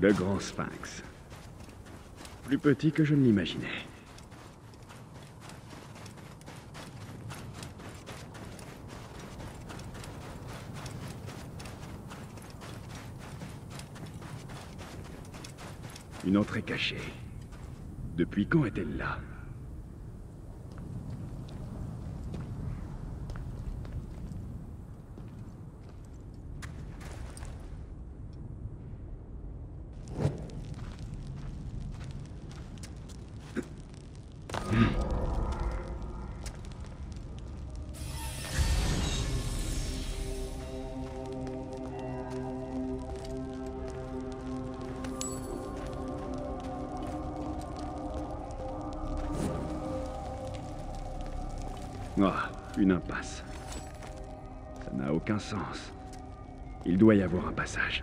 Le grand sphinx. Plus petit que je ne l'imaginais. Une entrée cachée. Depuis quand est-elle là? Ah, une impasse. Ça n'a aucun sens. Il doit y avoir un passage.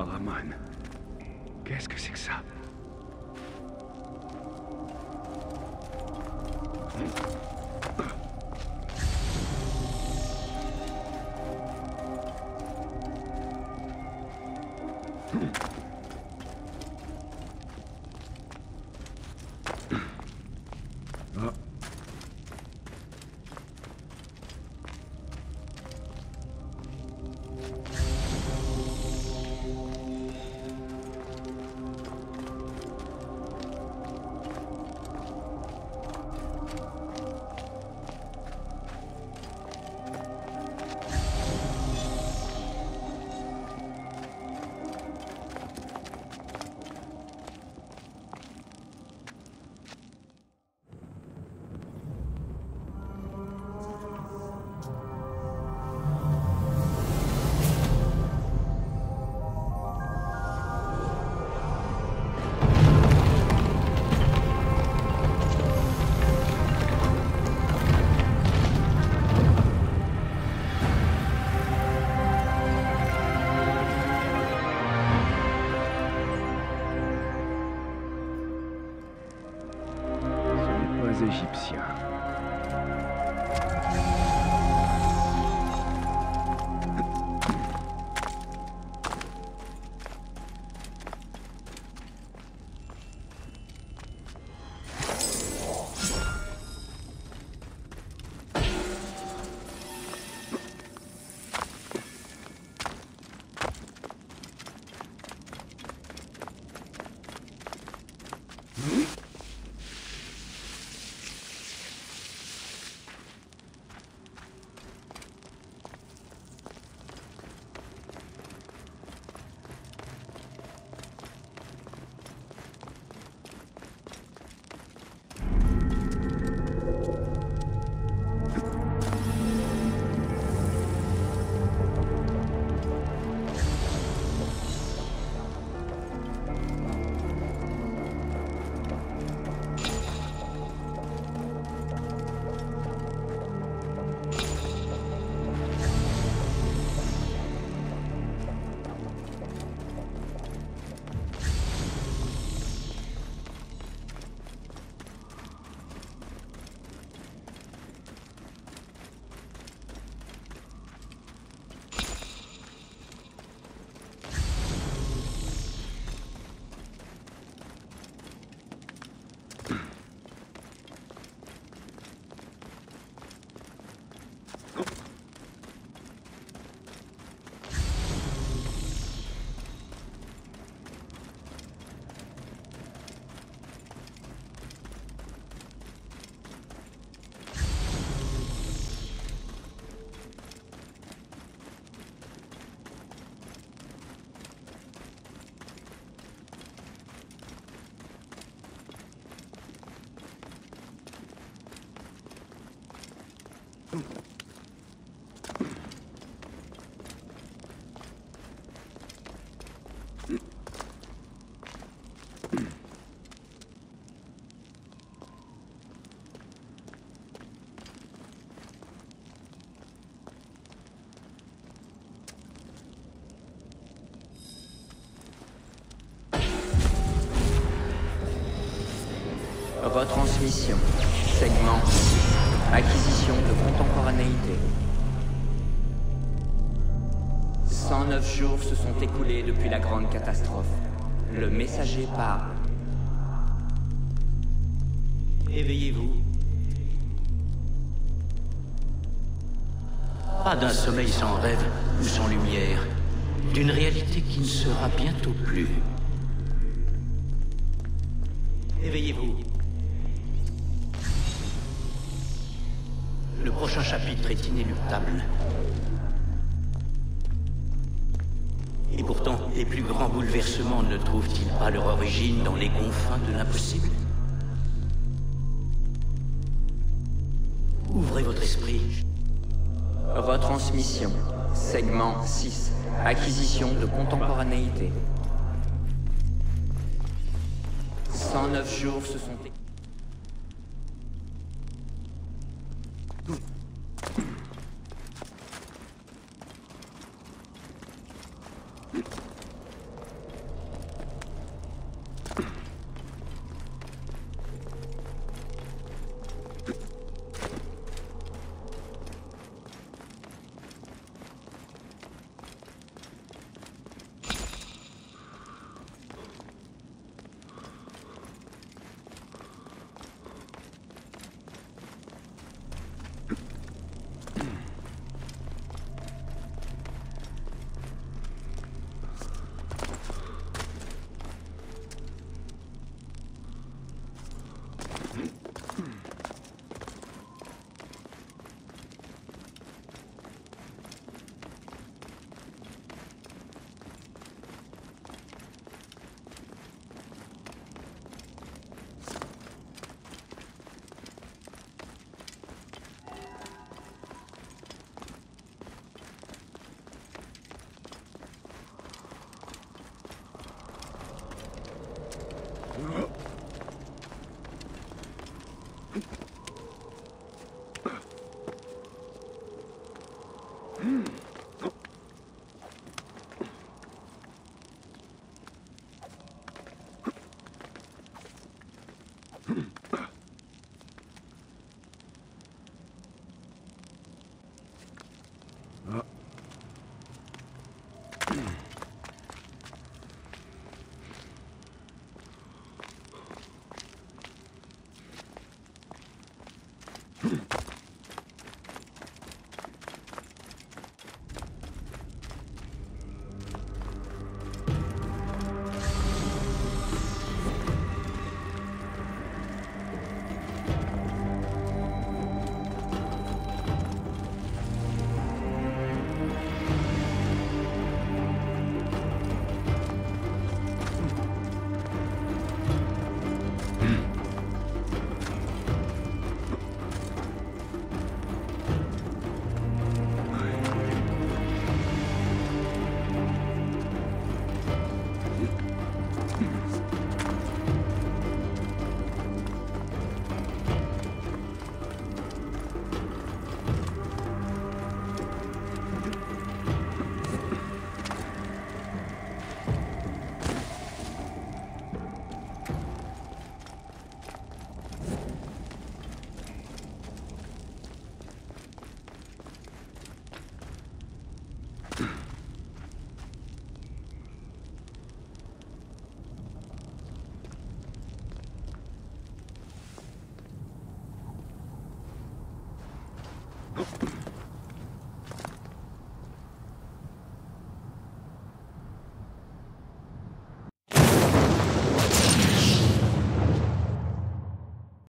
Baraman. Qu'est-ce que c'est que Ah. égyptien. Retransmission. Segment. Acquisition de contemporanéité. 109 jours se sont écoulés depuis la grande catastrophe. Le messager parle. Éveillez-vous. Pas d'un sommeil sans rêve ou sans lumière. D'une réalité qui ne sera bientôt plus. Éveillez-vous. Le prochain chapitre est inéluctable. Et pourtant, les plus grands bouleversements ne trouvent-ils pas leur origine dans les confins de l'impossible? Ouvrez votre esprit. Retransmission. Segment 6. Acquisition de contemporanéité. 109 jours se sont écoulés.